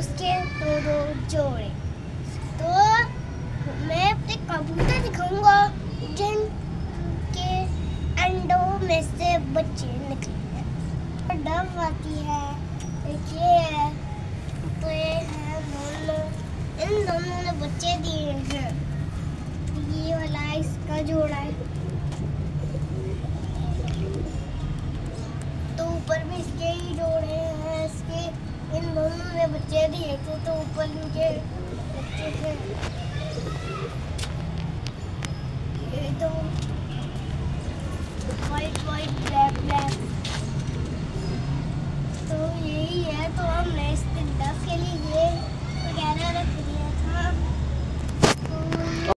उसके दो दो जोड़े। तो मैं अपने कबूतर दिखाऊँगा जिन के अंडों में से बच्चे निकले हैं। डब आती है है तो ये है दोनों इन दोनों ने बच्चे दिए हैं। ये वाला इसका जोड़ा है। यदि हेतु तो, तो ऊपर के बच्चे थे। ये तो वाइट वाइट ब्लैक ब्लैक तो यही है तो हम नए